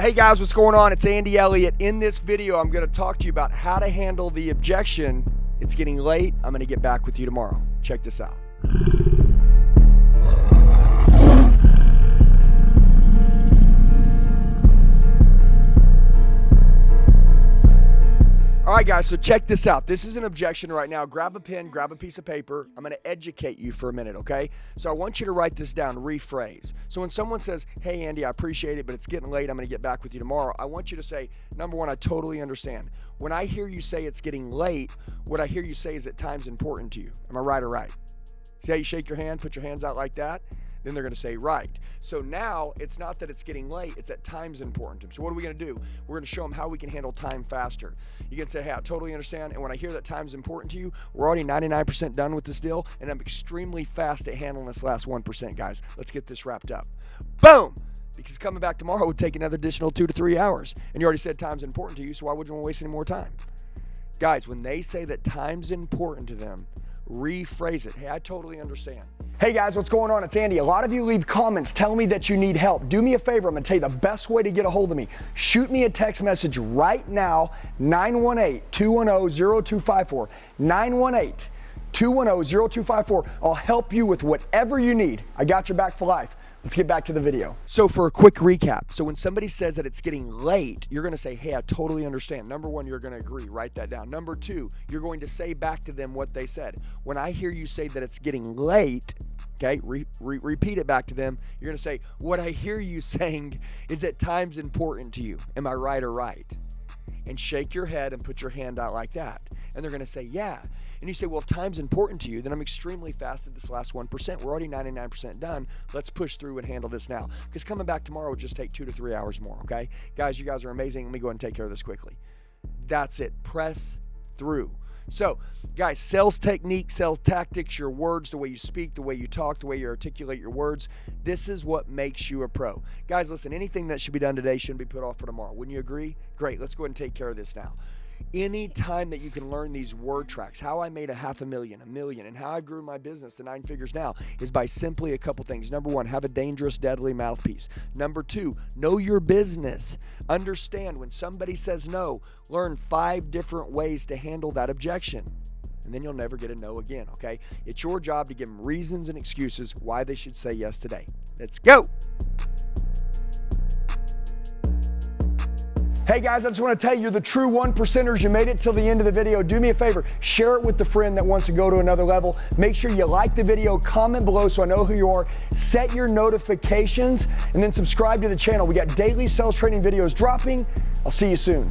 Hey guys, what's going on? It's Andy Elliott. In this video, I'm going to talk to you about how to handle the objection. It's getting late. I'm going to get back with you tomorrow. Check this out. All right, guys, so check this out. This is an objection right now. Grab a pen, grab a piece of paper. I'm going to educate you for a minute, okay? So I want you to write this down, rephrase. So when someone says, Hey, Andy, I appreciate it, but it's getting late. I'm going to get back with you tomorrow. I want you to say, Number one, I totally understand. When I hear you say it's getting late, what I hear you say is that time's important to you. Am I right or right? See how you shake your hand, put your hands out like that? Then they're going to say right. So now it's not that it's getting late, it's that time's important to them. So what are we going to do? We're going to show them how we can handle time faster. You can say, hey, I totally understand. And when I hear that time's important to you, we're already 99% done with this deal, and I'm extremely fast at handling this last 1%, guys. Let's get this wrapped up. Boom! Because coming back tomorrow would take another additional two to three hours. And you already said time's important to you, so why would you want to waste any more time? Guys, when they say that time's important to them, rephrase it. Hey, I totally understand. Hey guys, what's going on? It's Andy. A lot of you leave comments telling me that you need help. Do me a favor, I'm gonna tell you the best way to get a hold of me. Shoot me a text message right now, 918 210 0254. 918 210 0254. I'll help you with whatever you need. I got your back for life. Let's get back to the video. So, for a quick recap, so when somebody says that it's getting late, you're going to say, Hey, I totally understand. Number one, you're going to agree. Write that down. Number two, you're going to say back to them what they said. When I hear you say that it's getting late, okay, re- re- repeat it back to them. You're going to say, What I hear you saying is that time's important to you. Am I right or right? And shake your head and put your hand out like that. And they're going to say, Yeah. And you say, well, if time's important to you, then I'm extremely fast at this last 1%. We're already 99% done. Let's push through and handle this now. Because coming back tomorrow will just take two to three hours more, okay? Guys, you guys are amazing. Let me go and take care of this quickly. That's it. Press through. So, guys, sales technique, sales tactics, your words, the way you speak, the way you talk, the way you articulate your words, this is what makes you a pro. Guys, listen, anything that should be done today shouldn't be put off for tomorrow. Wouldn't you agree? Great. Let's go ahead and take care of this now any time that you can learn these word tracks, how I made a half a million, a million, and how I grew my business to nine figures now is by simply a couple things. Number one, have a dangerous, deadly mouthpiece. Number two, know your business. Understand when somebody says no, learn five different ways to handle that objection. And then you'll never get a no again, okay? It's your job to give them reasons and excuses why they should say yes today. Let's go. Hey guys, I just want to tell you, you're the true one percenters. You made it till the end of the video. Do me a favor, share it with the friend that wants to go to another level. Make sure you like the video, comment below so I know who you are, set your notifications, and then subscribe to the channel. We got daily sales training videos dropping. I'll see you soon.